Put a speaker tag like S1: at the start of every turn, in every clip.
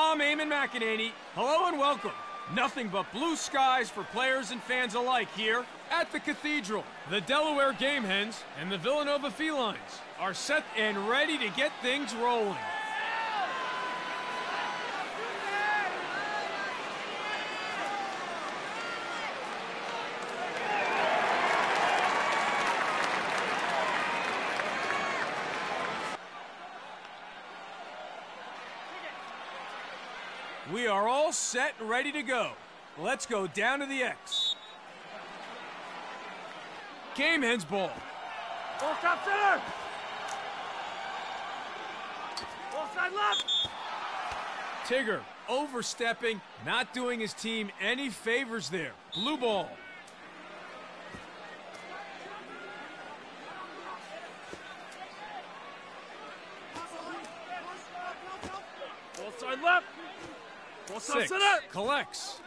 S1: I'm Eamon McEnany. Hello and welcome. Nothing but blue skies for players and fans alike here at the Cathedral. The Delaware Game Hens and the Villanova Felines are set and ready to get things rolling. We are all set and ready to go. Let's go down to the X. Game Hens ball.
S2: Ball top center! Ball side left!
S1: Tigger overstepping, not doing his team any favors there. Blue ball.
S2: Ball side left!
S1: Six. Collects.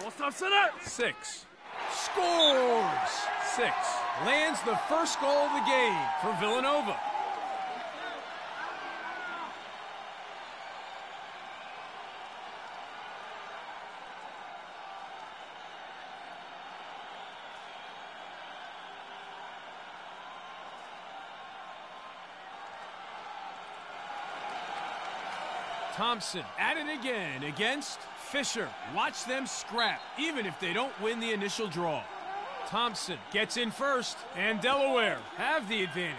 S2: Ball top center!
S1: Six. Scores! Six. Lands the first goal of the game for Villanova. Thompson at it again against Fisher. Watch them scrap, even if they don't win the initial draw. Thompson gets in first, and Delaware have the advantage.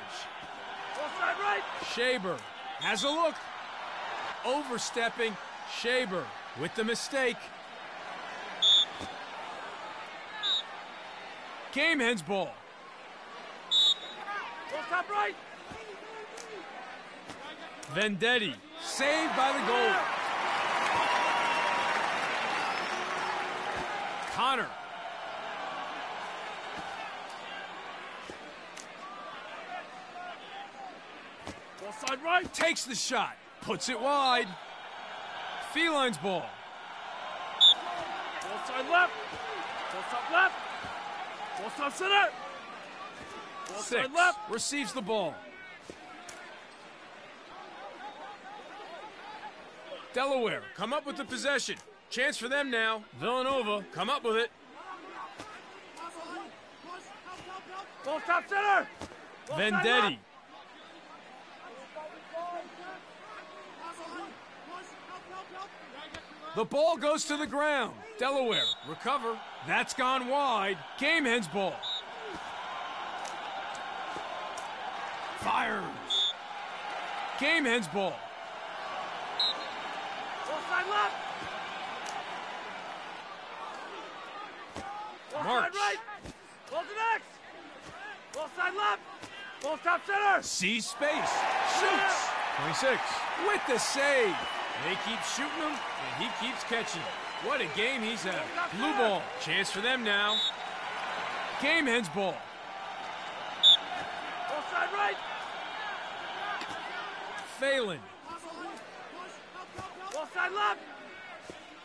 S2: Right!
S1: Shaber has a look. Overstepping, Shaber with the mistake. Game ball.
S2: Ball right!
S1: Vendetti saved by the goal. Connor.
S2: Ball side right!
S1: Takes the shot. Puts it wide. Felines ball.
S2: Ball side left! Ball top left! Ball top center! Ball
S1: Six.
S2: side left!
S1: Receives the ball. Delaware come up with the possession. Chance for them now. Villanova come up with it.
S2: Ball top center!
S1: Vendetti. The ball goes to the ground. Delaware recover. That's gone wide. Game Hens ball. Fires. Game Hens ball.
S2: Left!
S1: March.
S2: side right! Ball to next! Ball side left! Ball top center!
S1: See space. Shoots. 26. With the save. They keep shooting him, and he keeps catching. What a game he's having. Blue ball. Chance for them now. Game Hens ball.
S2: Ball side right!
S1: Phelan.
S2: Side left!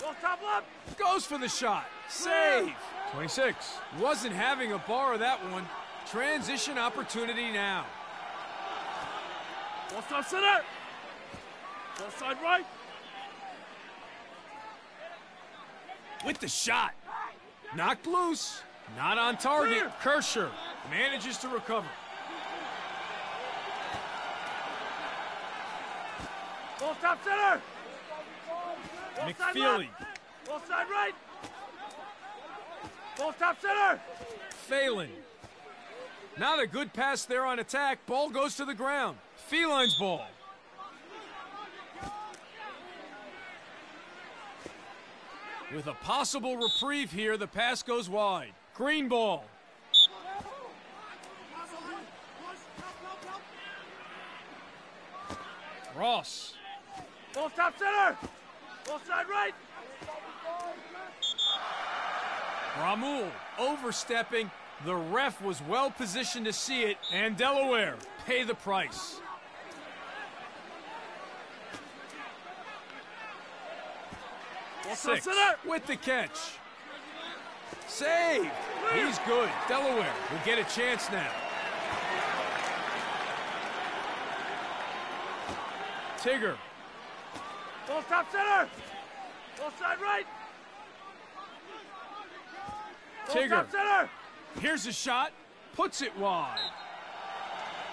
S2: Ball top left!
S1: Goes for the shot. Save. 26. Wasn't having a bar of that one. Transition opportunity now.
S2: Ball top center! Ball side right!
S1: With the shot. Knocked loose. Not on target. Kirscher manages to recover.
S2: Ball top center!
S1: McFeely.
S2: Ball side right! Ball top center!
S1: Phelan. Not a good pass there on attack. Ball goes to the ground. Felines ball. With a possible reprieve here, the pass goes wide. Green ball. Ross.
S2: Ball top center! Ball side right!
S1: Ramul overstepping. The ref was well positioned to see it, and Delaware pay the price. Six with the catch. Saved. He's good. Delaware will get a chance now. Tigger.
S2: Ball stop center. Ball side right. Ball
S1: Tigger.
S2: stop center.
S1: Here's a shot. Puts it wide.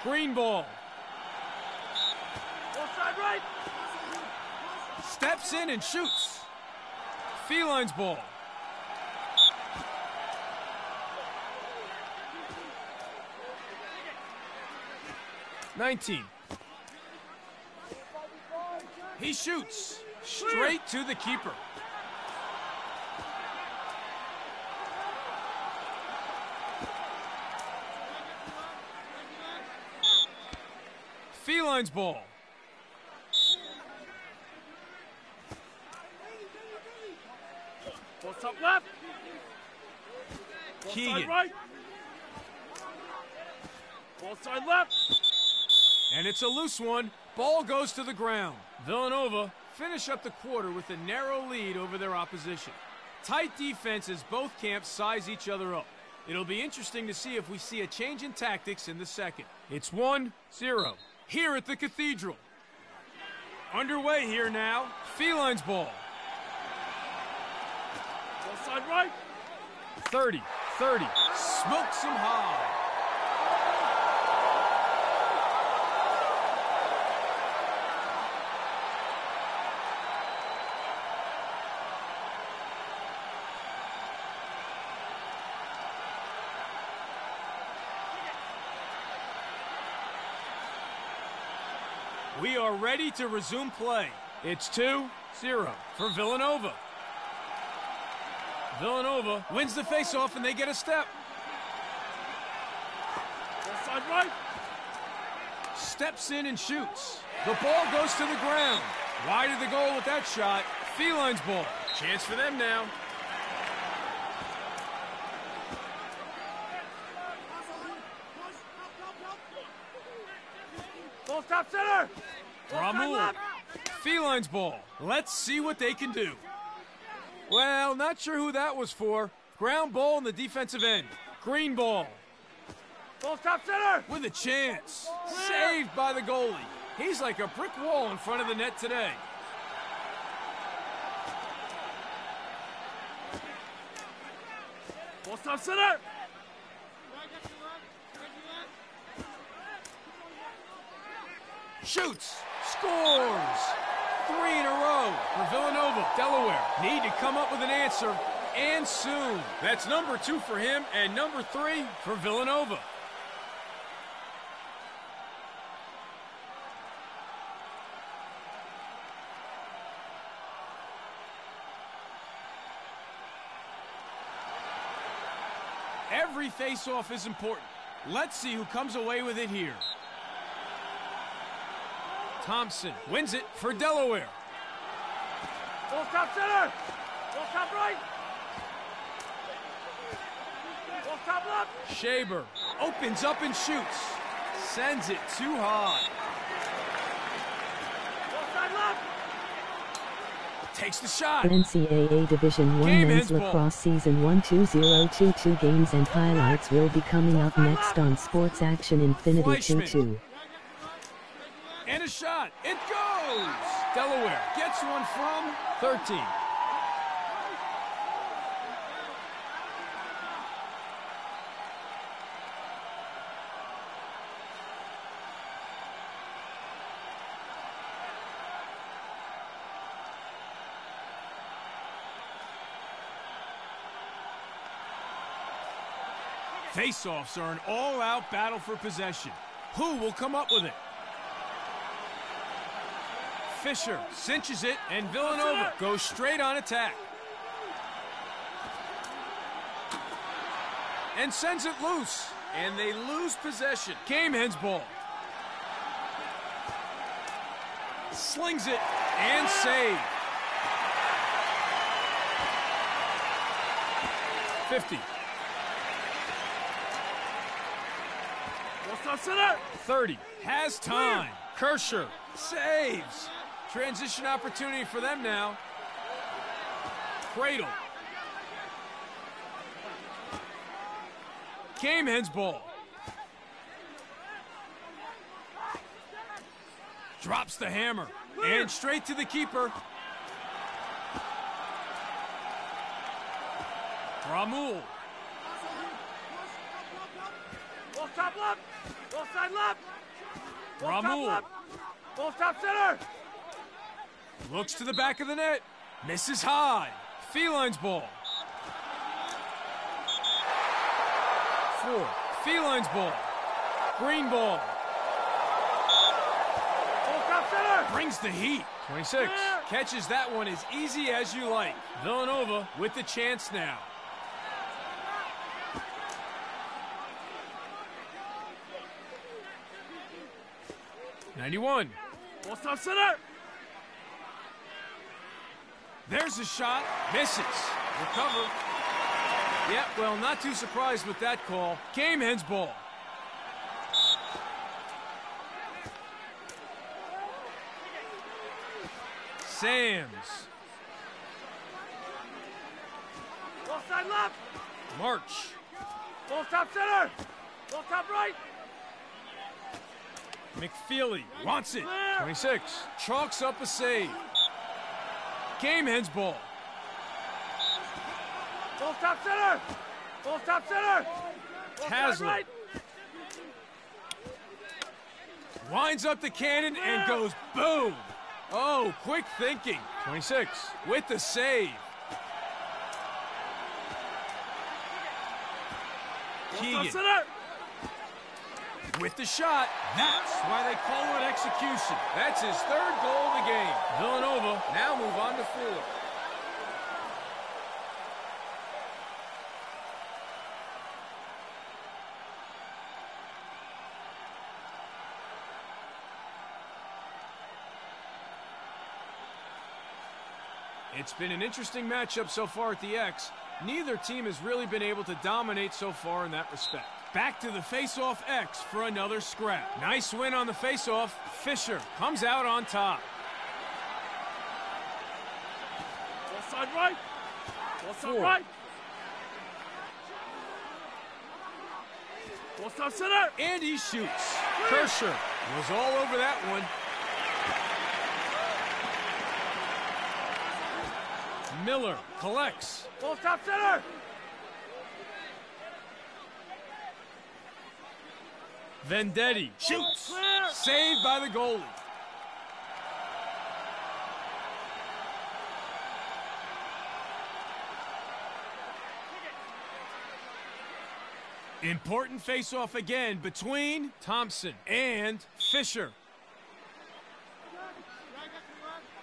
S1: Green ball.
S2: Ball side right.
S1: Steps in and shoots. Felines ball. Nineteen. He shoots straight to the keeper. Felines ball.
S2: Ball top left.
S1: Keegan.
S2: side right. Ball side left.
S1: And it's a loose one. Ball goes to the ground. Villanova finish up the quarter with a narrow lead over their opposition. Tight defense as both camps size each other up. It'll be interesting to see if we see a change in tactics in the second. It's 1 0 here at the Cathedral. Underway here now. Felines ball.
S2: Ball side right.
S1: 30 30. Smokes him high. We are ready to resume play. It's 2 0 for Villanova. Villanova wins the faceoff and they get a step.
S2: Side right.
S1: Steps in and shoots. The ball goes to the ground. Wide of the goal with that shot. Felines ball. Chance for them now.
S2: Ball stop center.
S1: Ramul. Felines ball. Let's see what they can do. Well, not sure who that was for. Ground ball in the defensive end. Green ball
S2: Ball stop center.
S1: with a chance. Saved by the goalie. He's like a brick wall in front of the net today.
S2: Ball stop center.
S1: Shoots. Scores. Three in a row for Villanova. Delaware need to come up with an answer and soon. That's number two for him and number three for Villanova. Every face-off is important. Let's see who comes away with it here. Thompson wins it for Delaware.
S2: Ball stop center. Ball stop right. Ball stop left.
S1: Shaber opens up and shoots. Sends it too high.
S2: Ball side left.
S1: Takes the shot.
S3: NCAA Division 1
S1: Game
S3: Men's. Lacrosse Season 1 2022 games and highlights will be coming up next on Sports Action Infinity
S1: Fleischman.
S3: 22.
S1: And a shot. It goes. Delaware gets one from 13. Face-offs are an all-out battle for possession. Who will come up with it? Fisher cinches it, and Villanova goes straight on attack. And sends it loose. And they lose possession. Game Hens ball. Slings it and ah! save. 50.
S2: Ball stop center.
S1: 30. Has time. Kirscher saves. Transition opportunity for them now. Cradle. Game Hens ball. Drops the hammer. And straight to the keeper. Ramul.
S2: Ball stop left. Ball side left.
S1: Ramul.
S2: Ball stop center.
S1: Looks to the back of the net. Misses high. Felines ball. Four. Felines ball. Green ball. Brings the heat. 26. Catches that one as easy as you like. Villanova with the chance now. Ninety-one.
S2: Ball stop center.
S1: There's a shot. Misses. Recover. Yep, well, not too surprised with that call. Game Hens ball. Sams.
S2: Ball side left.
S1: March.
S2: Ball stop center. Ball stop right.
S1: McFeely wants it. 26. Chalks up a save. Game Hens ball.
S2: Ball stop center. Ball stop center.
S1: Haslam.
S2: right.
S1: Winds up the cannon and goes boom. Oh, quick thinking. 26 with the save. Keegan
S2: center.
S1: With the shot. That's why they call it execution. That's his third goal of the game. Villanova now move on to four. It's been an interesting matchup so far at the X. Neither team has really been able to dominate so far in that respect. Back to the face-off X for another scrap. Nice win on the face-off. Fisher comes out on top.
S2: Ball side right. Ball stop
S1: Four.
S2: right. Ball stop center.
S1: And he shoots. Kersher was all over that one. Miller collects.
S2: Ball stop center.
S1: Vendetti shoots. Saved by the goalie. Important face-off again between Thompson and Fisher.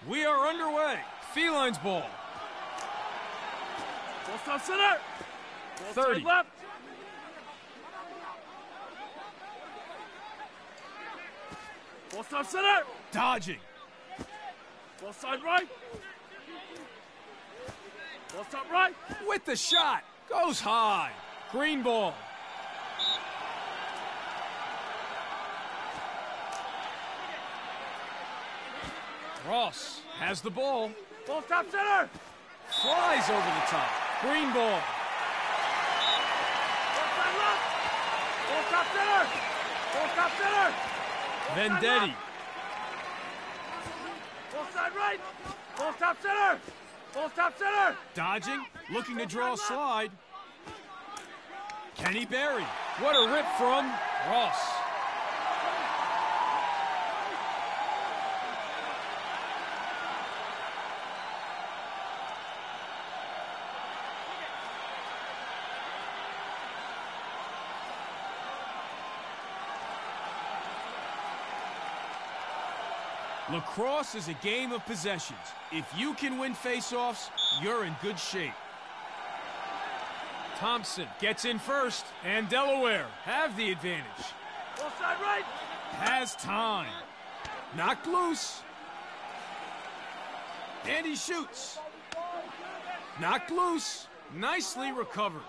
S1: We are underway. Feline's ball. 30.
S2: Full side center.
S1: Dodging.
S2: Full side right. Full side right.
S1: With the shot. Goes high. Green ball. Ross has the ball.
S2: Ball top center.
S1: Flies over the top. Green ball.
S2: Ball top left. Ball top center. Ball top center.
S1: Vendetti.
S2: Ball side right. Ball stop center. Ball stop center.
S1: Dodging. Looking to draw a slide. Kenny Barry. What a rip from Ross. Lacrosse is a game of possessions. If you can win faceoffs, you're in good shape. Thompson gets in first, and Delaware have the advantage.
S2: Ball side right.
S1: Has time. Knocked loose. And he shoots. Knocked loose. Nicely recovered.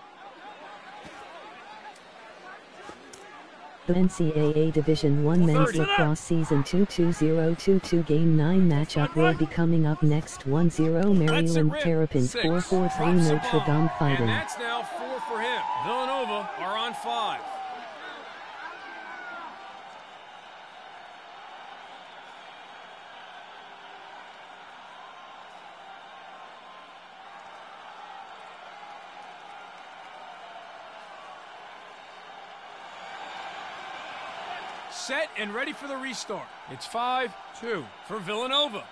S3: NCAA Division I Men's Lacrosse Season 2 2022 Game 9 matchup will be coming up next 1-0 Maryland. Terrapins 4-4-3 Notre. Dame
S1: And
S3: Fighting.
S1: that's now four for him. Villanova are on five. Set and ready for the restart. It's 5 2 for Villanova.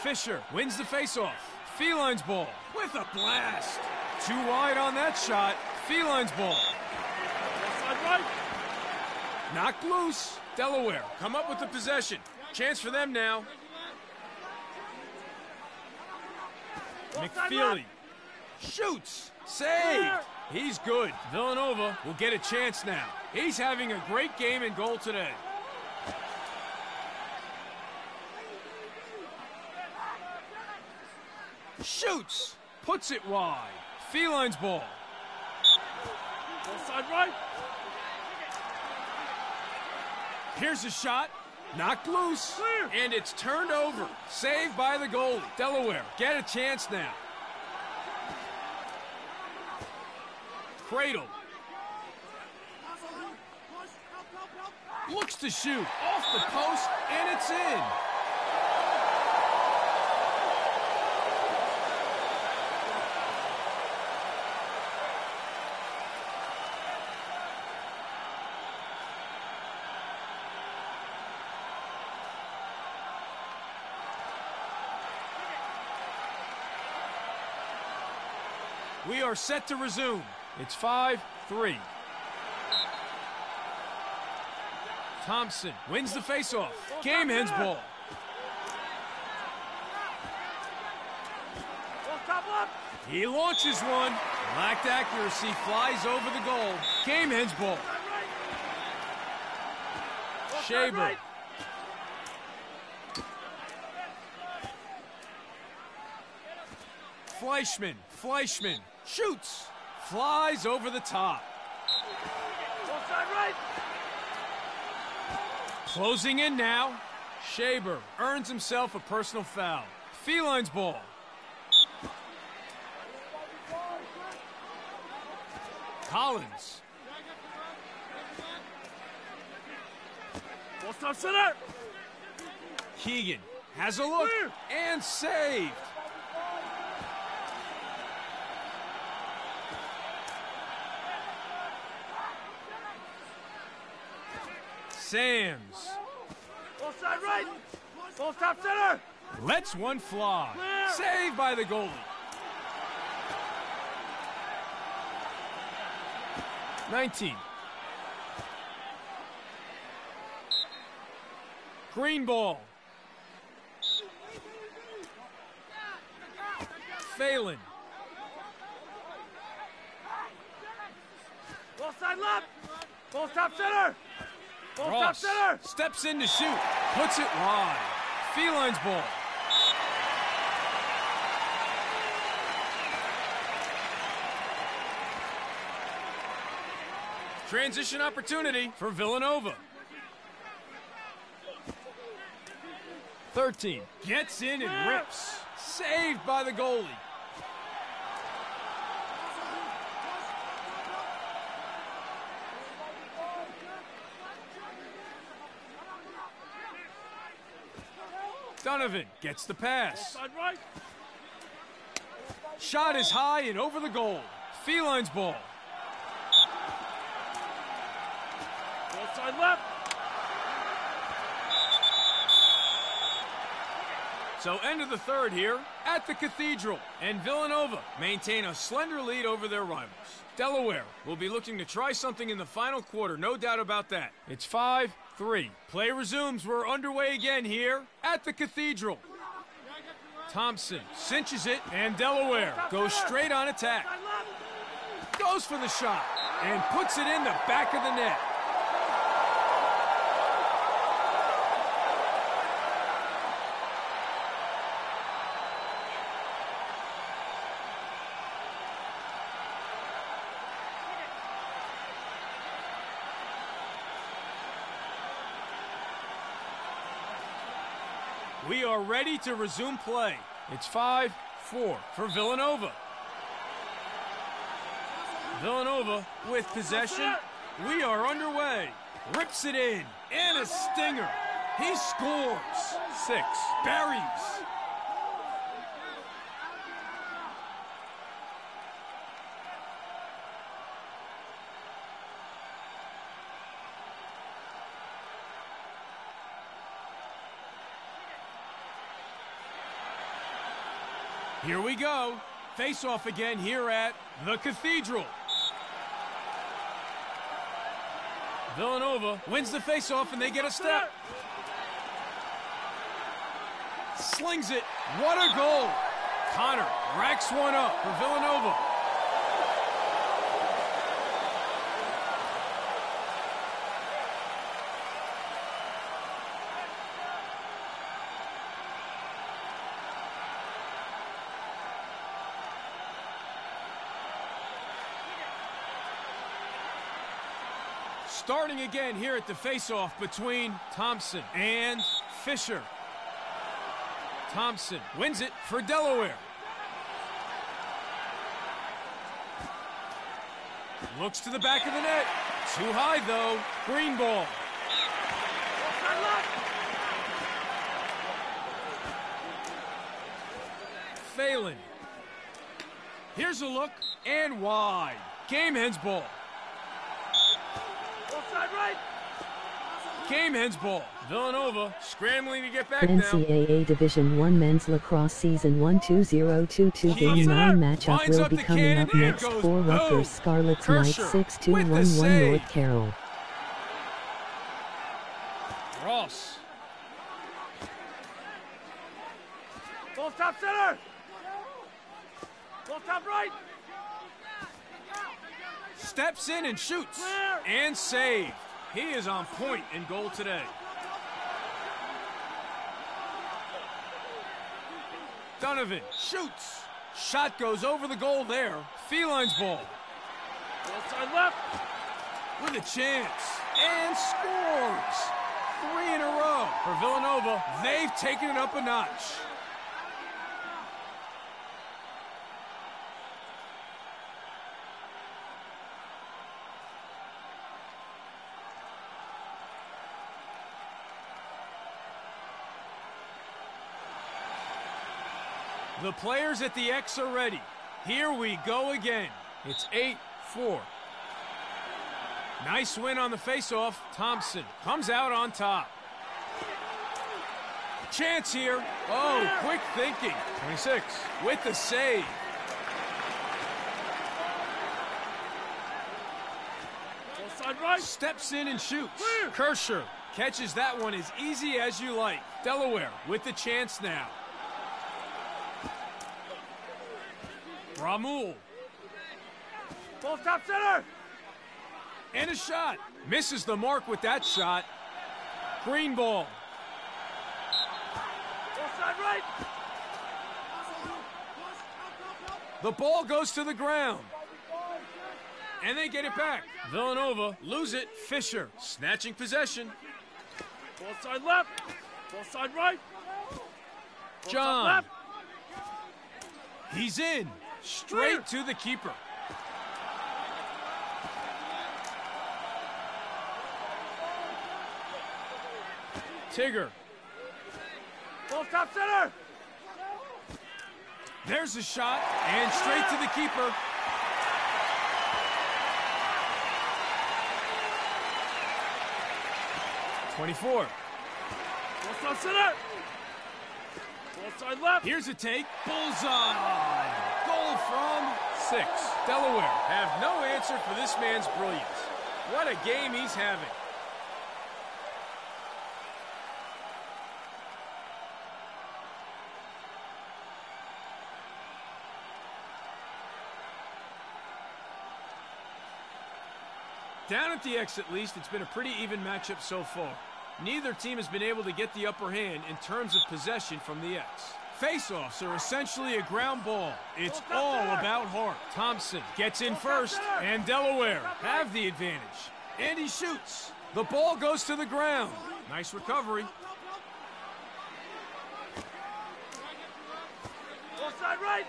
S1: Fisher wins the faceoff. Felines ball with a blast. Too wide on that shot. Felines ball.
S2: Right.
S1: Knocked loose. Delaware come up with the possession. Chance for them now. McFeely shoots. Saved. He's good. Villanova will get a chance now. He's having a great game in goal today. Shoots. Puts it wide. Felines ball.
S2: Offside right.
S1: Here's a shot. Knocked loose.
S2: Clear.
S1: And it's turned over. Saved by the goalie. Delaware get a chance now. Cradle. Looks to shoot. Off the post, and it's in. We are set to resume. It's 5 3. Thompson wins the faceoff. Game Hens ball. He launches one. Lacked accuracy, flies over the goal. Game Hens ball. Shaber. Fleischman, Fleischman shoots. Flies over the top.
S2: Right.
S1: Closing in now. Shaber earns himself a personal foul. Felines ball. Collins.
S2: Post up center.
S1: Keegan has a look and saved. Sams
S2: Ball side right. Post up center.
S1: Let's one fly. Saved by the goalie. Nineteen. Green ball. Phelan.
S2: Offside left. Post up center.
S1: Ross steps in to shoot. Puts it wide. Felines ball. Transition opportunity for Villanova. 13. Gets in and rips. Saved by the goalie. Donovan gets the pass. Shot is high and over the goal. Felines ball.
S2: Offside left.
S1: So end of the third here at the Cathedral, and Villanova maintain a slender lead over their rivals. Delaware will be looking to try something in the final quarter, no doubt about that. It's 5-3. Play resumes. We're underway again here at the Cathedral. Thompson cinches it, and Delaware goes straight on attack. Goes for the shot and puts it in the back of the net. We are ready to resume play. It's 5 4 for Villanova. Villanova with possession. We are underway. Rips it in. And a stinger. He scores. Six. Buries. Here we go. Face off again here at the Cathedral. Villanova wins the face-off and they get a step. Slings it. What a goal. Connor racks one up for Villanova. Starting again here at the face-off between Thompson and Fisher. Thompson wins it for Delaware. Looks to the back of the net. Too high, though. Green ball. Phelan. Here's a look, and wide. Game Hens ball. Game Hens ball. Villanova scrambling to get back now.
S3: NCAA Division 1 Men's Lacrosse Season 1 2022 Game 9 matchup will be coming up next
S1: goes
S3: for. Rutgers Scarlets Knight
S1: Kersher
S3: 6
S1: with the
S3: 2. North Carroll.
S1: Ross.
S2: Ball top center. Ball top right.
S1: Steps in and shoots. And saved. He is on point in goal today. Donovan shoots. Shot goes over the goal there. Felines ball
S2: left.
S1: with a chance. And scores. Three in a row for Villanova. They've taken it up a notch. The players at the X are ready. Here we go again. It's 8-4. Nice win on the faceoff. Thompson comes out on top. Chance here. Oh, quick thinking. 26 with the save.
S2: Right.
S1: Steps in and shoots.
S2: Clear.
S1: Kersher catches that one as easy as you like. Delaware with the chance now. Ramul
S2: Ball top center.
S1: and a shot. Misses the mark with that shot. Green ball.
S2: Right.
S1: The ball goes to the ground. And they get it back. Villanova lose it. Fisher snatching possession.
S2: Ball side left. Ball side right. Ball
S1: John. He's in. Straight to the keeper. Tigger.
S2: Ball top center.
S1: There's a shot. And straight to the keeper. Twenty-four.
S2: Ball top center. Ball side left.
S1: Here's a take. Bullseye. From six. Delaware have no answer for this man's brilliance. What a game he's having. Down at the X, at least, it's been a pretty even matchup so far. Neither team has been able to get the upper hand in terms of possession from the X. Face-offs are essentially a ground ball. It's all about heart. Thompson gets in first, and Delaware have the advantage. And he shoots. The ball goes to the ground. Nice recovery.
S2: Offside right.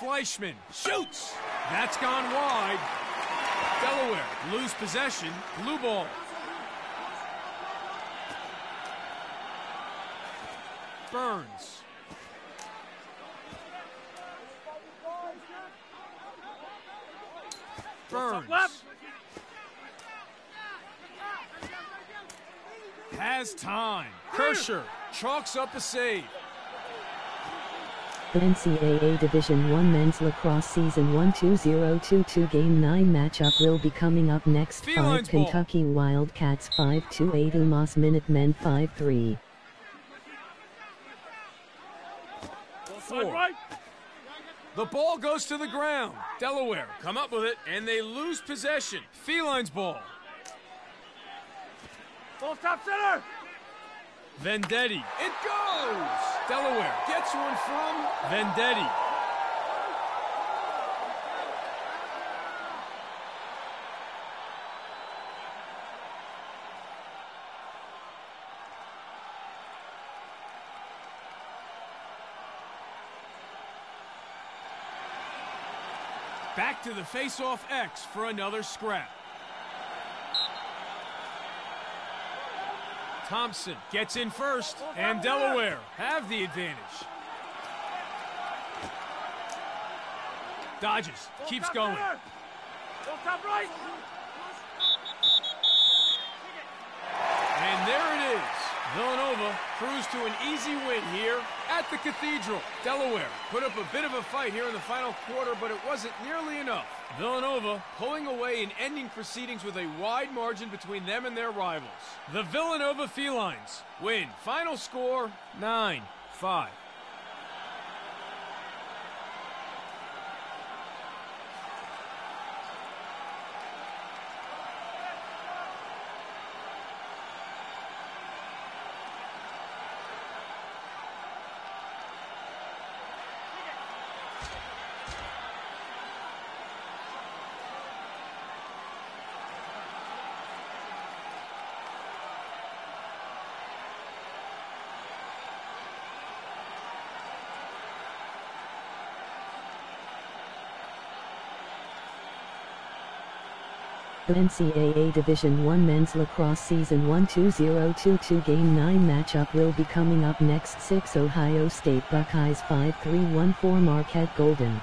S1: Fleischman shoots. That's gone wide. Delaware lose possession. Blue ball. Burns. Burns has time. Kersher chalks up a save.
S3: The NCAA Division I Men's Lacrosse Season 1 2022 Game 9 matchup will be coming up next. 5
S1: Felines ball.
S3: Kentucky Wildcats 5 2 8 UMass Minutemen 5 3.
S2: Ball
S1: Four.
S2: Side right.
S1: The ball goes to the ground. Delaware come up with it, and they lose possession. Felines ball.
S2: Ball top center.
S1: Vendetti. It goes! Delaware gets one from Vendetti. To the face-off X for another scrap. Thompson gets in first, and Delaware have the advantage. Dodges, keeps going.
S2: center. Ball top right.
S1: And there it is. Villanova cruise to an easy win here at the Cathedral. Delaware put up a bit of a fight here in the final quarter, but it wasn't nearly enough. Villanova pulling away and ending proceedings with a wide margin between them and their rivals. The Villanova Felines win. Final score 9
S3: NCAA Division I Men's Lacrosse Season 1 2022 Game 9 matchup will be coming up next 6 Ohio State Buckeyes 5 3 1 4 Marquette Golden.